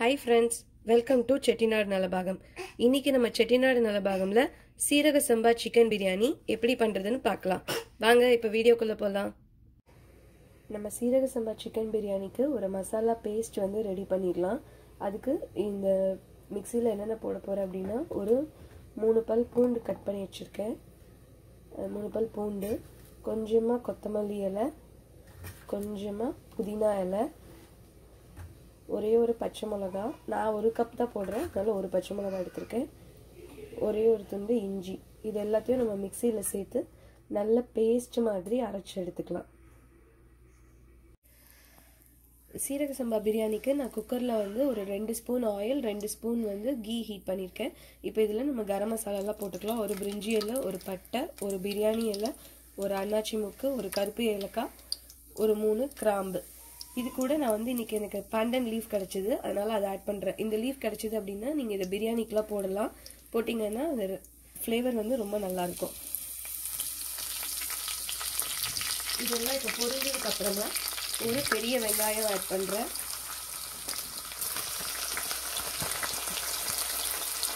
Hi friends welcome to Chettinad Nalabagam இன்னைக்கு நம்ம செட்டிநாடு நலபாகம்ல சீரக சம்பா சிக்கன் பிரியாணி எப்படி பண்ணுறதுன்னு பார்க்கலாம். வாங்க இப்போ வீடியோக்குள்ளே போகலாம் நம்ம சீரக சம்பா சிக்கன் பிரியாணிக்கு ஒரு மசாலா பேஸ்ட் வந்து ரெடி பண்ணிடலாம். அதுக்கு இந்த மிக்சியில் என்னென்ன போட போகிறேன் அப்படின்னா ஒரு மூணு பல் பூண்டு கட் பண்ணி வச்சுருக்கேன். மூணு பல் பூண்டு கொஞ்சமாக கொத்தமல்லி இலை கொஞ்சமாக புதினா இலை ஒரே ஒரு பச்சை மிளகா. நான் ஒரு கப் தான் போடுறேன். அதனால் ஒரு பச்சை மிளகா எடுத்திருக்கேன். ஒரே ஒரு துண்டு இஞ்சி. இது எல்லாத்தையும் நம்ம மிக்சியில் சேர்த்து நல்ல பேஸ்ட் மாதிரி அரைச்சி எடுத்துக்கலாம். சீரக சம்பா பிரியாணிக்கு நான் குக்கரில் வந்து ஒரு ரெண்டு ஸ்பூன் ஆயில் ரெண்டு ஸ்பூன் வந்து கீ ஹீட் பண்ணியிருக்கேன். இப்போ இதில் நம்ம கரம் மசாலாலாம் போட்டுக்கலாம். ஒரு பிரிஞ்சி இலை ஒரு பட்டை ஒரு பிரியாணி இலை ஒரு அன்னாச்சி முக்கு ஒரு கருப்பு ஏலக்காய் ஒரு மூணு கிராம்பு. இது கூட நான் வந்து இன்றைக்கி எனக்கு பேண்டன் லீஃப் கிடச்சிது. அதனால் அதை ஆட் பண்ணுறேன் இந்த லீஃப் கிடச்சிது அப்படின்னா நீங்கள் இதை பிரியாணிக்கெலாம் போடலாம். போட்டிங்கன்னா அது ஃப்ளேவர் வந்து ரொம்ப நல்லாயிருக்கும். இதெல்லாம் இப்போ பொரிஞ்சதுக்கு அப்புறமா ஒரு பெரிய வெங்காயம் ஆட் பண்ணுறேன்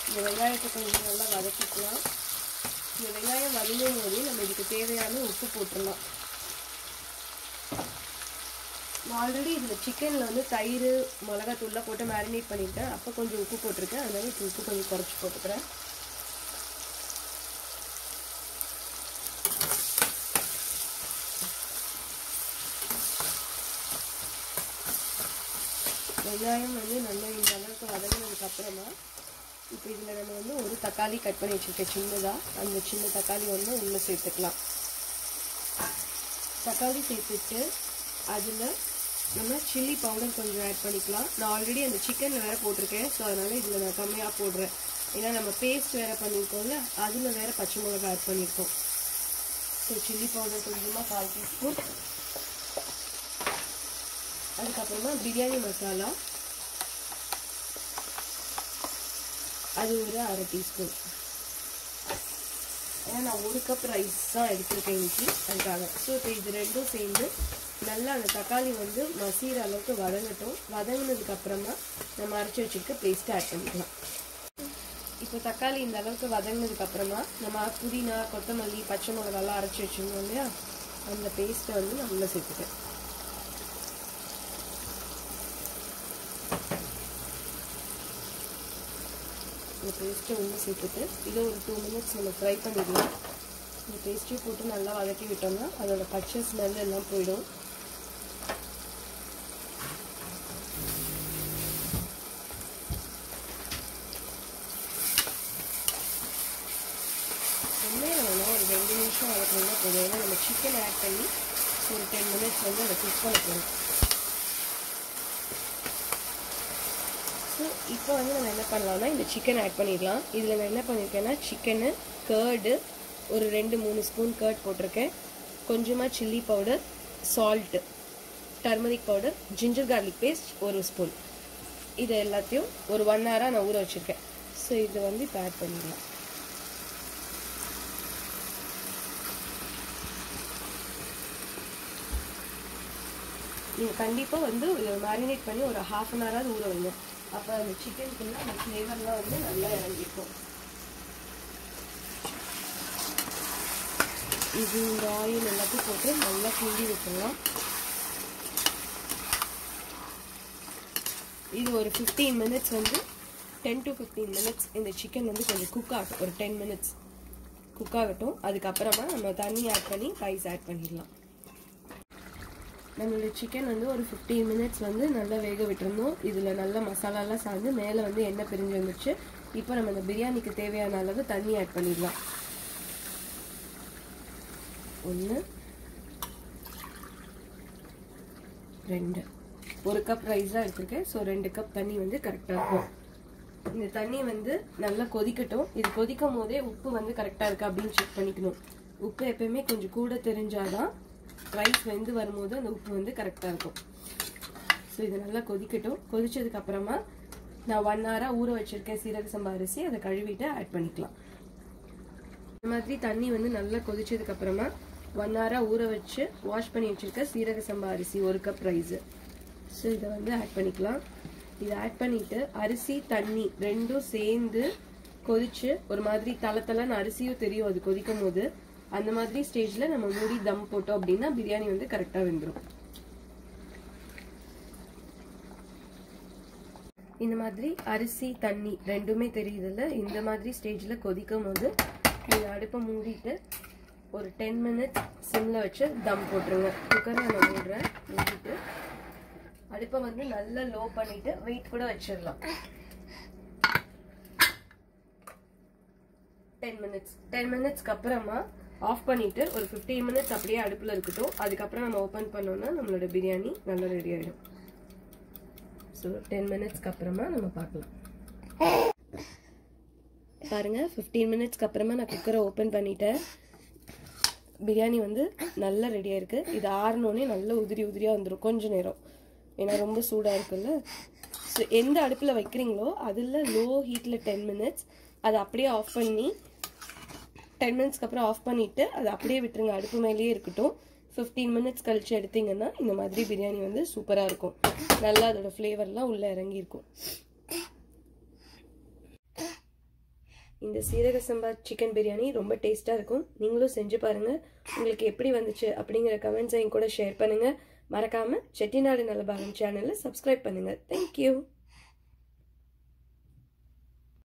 இந்த வெங்காயத்தை கொஞ்சம் நல்லா வதக்கிக்கலாம். இந்த வெங்காயம் வதங்கும் போது நம்ம இதுக்கு தேவையான உப்பு போட்டுடலாம். நான் ஆல்ரெடி இதில் சிக்கனில் வந்து தயிர் மிளகாத்தூள்லாம் போட்டு மேரினேட் பண்ணிட்டேன். அப்போ கொஞ்சம் உப்பு போட்டிருக்கேன். அதனால இப்போ உப்பு கொஞ்சம் குறைச்சி போட்டுக்கிறேன். வெங்காயம் வந்து நல்லா இந்த அளவுக்கு வதங்கினதுக்கு அப்புறமா இப்போ இதில் நம்ம வந்து ஒரு தக்காளி கட் பண்ணி வச்சுருக்கேன். சின்னதாக அந்த சின்ன தக்காளி வந்து உள்ளே சேர்த்துக்கலாம். தக்காளி சேர்த்துட்டு அதில் நம்ம சில்லி பவுடர் கொஞ்சம் ஆட் பண்ணிக்கலாம். நான் ஆல்ரெடி அந்த சிக்கனில் வேறு போட்டிருக்கேன். ஸோ அதனால் இதில் நான் கம்மியாக போடுறேன். ஏன்னா நம்ம பேஸ்ட் வேறு பண்ணியிருக்கோம்ல அதில் வேறு பச்சை மிளகா ஆட் பண்ணியிருக்கோம் ஸோ சில்லி பவுடர் கொஞ்சமாக கால் டீஸ்பூன் அதுக்கப்புறமா பிரியாணி மசாலா. அது ஒரு அரை டீஸ்பூன் ஏன்னா நான் ஒரு கப் ரைஸ் தான் எடுத்திருக்கேன் இன்னைக்கு அதுக்காக. ஸோ இப்போ இது ரெண்டும் சேர்ந்து நல்லா அந்த தக்காளி வந்து மசீர அளவுக்கு வதங்கட்டும். வதங்கினதுக்கு அப்புறமா நம்ம அரைச்சி வச்சுருக்க பேஸ்ட்டை ஆட் பண்ணிக்கலாம். இப்போ தக்காளி இந்த அளவுக்கு வதங்கினதுக்கு அப்புறமா நம்ம புதினா கொத்தமல்லி பச்சை மிளகாலாம் அரைச்சி வச்சுருந்தோம் இல்லையா? அந்த பேஸ்ட்டை வந்து நல்லா உள்ள சேர்த்துட்டேன் இந்த பேஸ்ட்டை உள்ளே சேர்த்துட்டு இதை ஒரு டூ மினிட்ஸ் நம்ம ஃப்ரை பண்ணிடலாம் இந்த பேஸ்ட்டையும் போட்டு நல்லா வதக்கி விட்டோம்னா அதோட பச்சை ஸ்மெல் எல்லாம் போயிடும் எண்ணெயில் வேணால் ஒரு ரெண்டு நிமிஷம் வதக்கணும்னா போதும் ஏன்னா நம்ம சிக்கன் ஆட் பண்ணி ஒரு டென் மினிட்ஸ் வந்து அதை குக் பண்ண போகிறோம் ஸோ இப்போ வந்து நம்ம என்ன பண்ணலாம்னா இந்த சிக்கன் ஆட் பண்ணிடலாம். இதில் நான் என்ன பண்ணியிருக்கேன்னா சிக்கனு கேர்டு ஒரு ரெண்டு மூணு ஸ்பூன் கேர்ட் போட்டிருக்கேன். கொஞ்சமாக chilli powder salt turmeric powder ginger garlic paste ஒரு ஸ்பூன் இது எல்லாத்தையும் ஒரு ஒன் ஹவராக நான் ஊற வச்சுருக்கேன். ஸோ இதை வந்து இப்போ ஆட் பண்ணிடலாம். நீங்கள் கண்டிப்பாக வந்து மேரினேட் பண்ணி ஒரு ஹாஃப் அன் ஹவராக ஊற வைங்க. அப்போ அந்த சிக்கனுக்குள்ள அந்த ஃப்ளேவர்லாம் வந்து நல்லா இறங்கிக்கும். இது இந்த ஆயில் எல்லாத்தையும் போட்டு நல்லா கிண்டி விட்டுடலாம். இது ஒரு ஃபிஃப்டீன் மினிட்ஸ் வந்து டென் டு ஃபிஃப்டீன் மினிட்ஸ் இந்த சிக்கன் வந்து கொஞ்சம் குக் ஆகட்டும். ஒரு டென் மினிட்ஸ் குக் ஆகட்டும். அதுக்கப்புறமா நம்ம தண்ணி ஆட் பண்ணி ரைஸ் ஆட் பண்ணிடலாம். நம்மளோட சிக்கன் வந்து ஒரு ஃபிஃப்டீன் மினிட்ஸ் வந்து நல்லா வேக விட்டுருந்தோம். இதில் நல்லா மசாலாலாம் சார்ந்து மேலே வந்து எண்ணெய் பிரிஞ்சு வந்துச்சு இப்போ நம்ம இந்த பிரியாணிக்கு தேவையான அளவு தண்ணி ஆட் பண்ணிடலாம். ஒன்று ரெண்டு. ஒரு கப் ரைஸாக எடுத்துருக்கேன். ஸோ ரெண்டு கப் தண்ணி வந்து கரெக்டாக இருக்கும். இந்த தண்ணி வந்து நல்லா கொதிக்கட்டும். இது கொதிக்கும் போதே உப்பு வந்து கரெக்டாக இருக்கா அப்படின்னு செக் பண்ணிக்கணும். உப்பு எப்பயுமே கொஞ்சம் கூட தெரிஞ்சாதான் ரைஸ் வெந்து வரும்போது அந்த உப்பு வந்து கரெக்டாக இருக்கும். ஸோ இது நல்லா கொதிக்கட்டும். கொதிச்சதுக்கு அப்புறமா நான் ஒன் ஹவராக ஊற வச்சிருக்கேன் சீரக சம்பா அரிசி அதை கழுவிட்டு ஆட் பண்ணிக்கலாம். இந்த மாதிரி தண்ணி வந்து நல்லா கொதிச்சதுக்கு அப்புறமா ஒன் ஹவராக ஊற வச்சு வாஷ் பண்ணி வச்சிருக்க சீரக சம்பா அரிசி ஒரு கப் ரைஸு ஸோ இதை வந்து ஆட் பண்ணிக்கலாம். இதை ஆட் பண்ணிட்டு அரிசி தண்ணி ரெண்டும் சேர்ந்து கொதிச்சு ஒரு மாதிரி தலை தலைன்னு அரிசியும் தெரியும். அது கொதிக்கும் போது அந்த மாதிரி ஸ்டேஜ்ல நம்ம மூடி தம் போட்டோம் அப்படின்னா பிரியாணி வந்து கரெக்டா வெந்துடும் இந்த மாதிரி அரிசி தண்ணி ரெண்டுமே தெரியுதுல்ல? இந்த மாதிரி ஸ்டேஜ்ல கொதிக்கும் போது நீங்க அடுப்பை மூடிட்டு ஒரு டென் மினிட்ஸ் சிம்ல வச்சு தம் போட்டுருங்க. குக்கரை நான் மூடுறேன். மூடிட்டு அடுப்பை வந்து நல்லா லோ பண்ணிட்டு வெயிட் கூட வச்சிடலாம். டென் மினிட்ஸ் டென் மினிட்ஸ்க்கு அப்புறமா ஆஃப் பண்ணிட்டு ஒரு ஃபிஃப்டீன் மினிட்ஸ் அப்படியே அடுப்பில் இருக்கட்டும். அதுக்கப்புறம் நம்ம ஓப்பன் பண்ணோம்னா நம்மளோட பிரியாணி நல்லா ரெடி ஆகிடும் ஸோ டென் மினிட்ஸ்க்கு அப்புறமா நம்ம பார்க்கலாம். பாருங்க ஃபிஃப்டீன் மினிட்ஸ்க்கு அப்புறமா நான் குக்கரை ஓப்பன் பண்ணிட்டேன். பிரியாணி வந்து நல்லா ரெடியாக இருக்குது இது ஆறினோடனே நல்லா உதிரி உதிரியாக வந்துடும் கொஞ்சம் நேரம். ஏன்னா ரொம்ப சூடாக இருக்குல்ல. ஸோ எந்த அடுப்பில் வைக்கிறீங்களோ அதில் லோ ஹீட்டில் டென் மினிட்ஸ் அதை அப்படியே ஆஃப் பண்ணி டென் மினிட்ஸ்க்கு அப்புறம் ஆஃப் பண்ணிவிட்டு அதை அப்படியே விட்டுருங்க. அடுப்பு மேலேயே இருக்கட்டும். ஃபிஃப்டீன் மினிட்ஸ் கழிச்சு எடுத்தீங்கன்னா இந்த மாதிரி பிரியாணி வந்து சூப்பராக இருக்கும். நல்லா அதோட ஃப்ளேவர்லாம் உள்ளே இறங்கியிருக்கும். இந்த சீரக சம்பா சிக்கன் பிரியாணி ரொம்ப டேஸ்ட்டாக இருக்கும். நீங்களும் செஞ்சு பாருங்கள் உங்களுக்கு எப்படி வந்துச்சு அப்படிங்கிற கமெண்ட்ஸையும் கூட ஷேர் பண்ணுங்கள் மறக்காமல் செட்டிநாடு நலபாகம் சேனலை சப்ஸ்கிரைப் பண்ணுங்கள் தேங்க்யூ